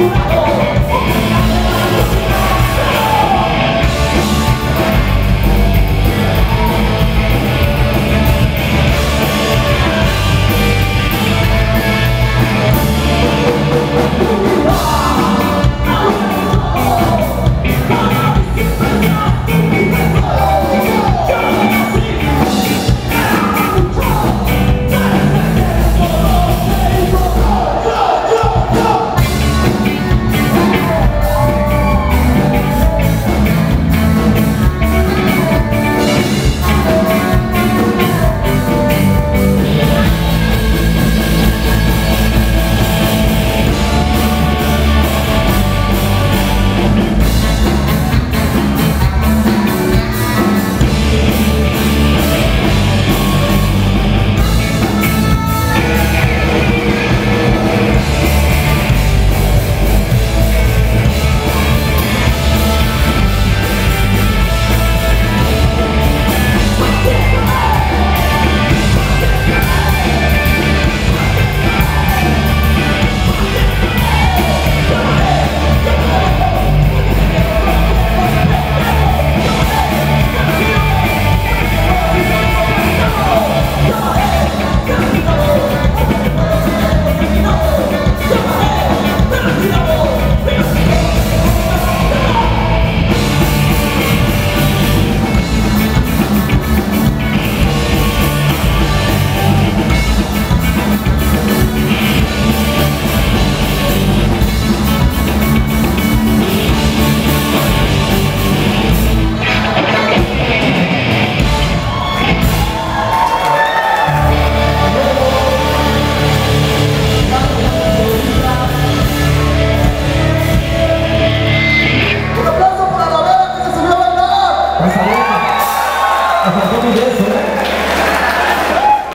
Oh, 감사합니다.